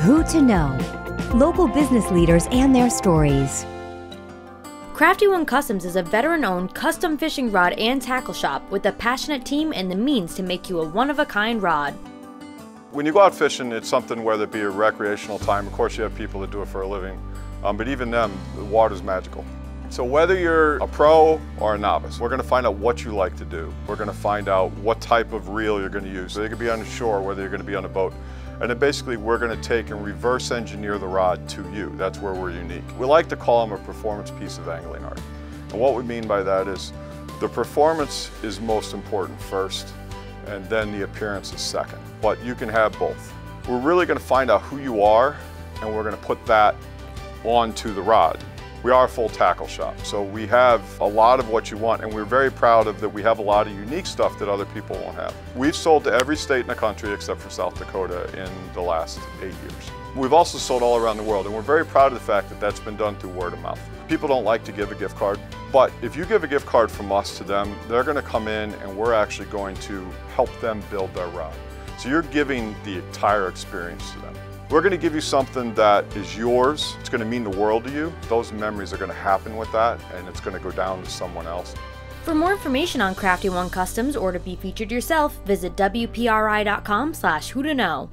Who to Know Local business leaders and their stories. Crafty One Customs is a veteran owned custom fishing rod and tackle shop with a passionate team and the means to make you a one of a kind rod. When you go out fishing, it's something whether it be a recreational time, of course you have people that do it for a living, um, but even them, the water's magical. So whether you're a pro or a novice, we're going to find out what you like to do. We're going to find out what type of reel you're going to use. So you could be on the shore, whether you're going to be on a boat. And then basically we're going to take and reverse engineer the rod to you. That's where we're unique. We like to call them a performance piece of angling art. And what we mean by that is the performance is most important first, and then the appearance is second. But you can have both. We're really going to find out who you are, and we're going to put that onto the rod. We are a full tackle shop, so we have a lot of what you want, and we're very proud of that we have a lot of unique stuff that other people won't have. We've sold to every state in the country except for South Dakota in the last eight years. We've also sold all around the world, and we're very proud of the fact that that's been done through word of mouth. People don't like to give a gift card, but if you give a gift card from us to them, they're going to come in and we're actually going to help them build their rod. So you're giving the entire experience to them. We're going to give you something that is yours. It's going to mean the world to you. Those memories are going to happen with that, and it's going to go down to someone else. For more information on Crafty One Customs or to be featured yourself, visit WPRI.com slash who to know.